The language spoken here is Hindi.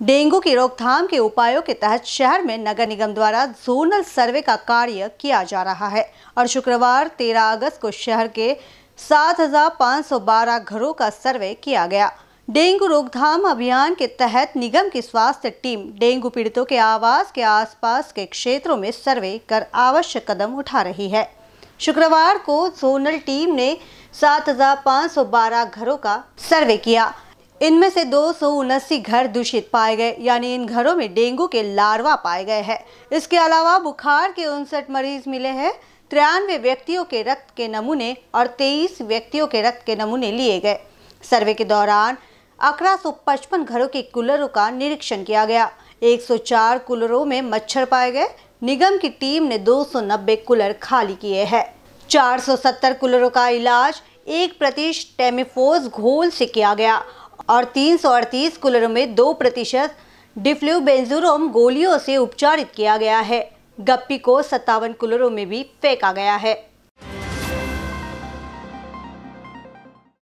डेंगू की रोकथाम के उपायों के तहत शहर में नगर निगम द्वारा जोनल सर्वे का कार्य किया जा रहा है और शुक्रवार 13 अगस्त को शहर के 7,512 घरों का सर्वे किया गया। डेंगू रोकथाम अभियान के तहत निगम की स्वास्थ्य टीम डेंगू पीड़ितों के आवास के आसपास के क्षेत्रों में सर्वे कर आवश्यक कदम उठा रही है। शुक्रवार को जोनल टीम ने 7,512 घरों का सर्वे किया। इनमें से दो घर दूषित पाए गए, यानी इन घरों में डेंगू के लार्वा पाए गए हैं। इसके अलावा बुखार के उनसठ मरीज़ मिले हैं, तिरानवे व्यक्तियों के रक्त के नमूने और तेईस व्यक्तियों के रक्त के नमूने लिए गए। सर्वे के दौरान पचपन घरों के कूलरों का निरीक्षण किया गया। 104 कूलरों में मच्छर पाए गए। निगम की टीम ने 290 कूलर खाली किए हैं। 470 कूलरों का इलाज एक प्रतिशत टेमिफोज घोल से किया गया और तीन सौ अड़तीस कूलरों में दो प्रतिशत डिफ्लूबेंजुरोम गोलियों से उपचारित किया गया है। गप्पी को सत्तावन कूलरों में भी फेंका गया है।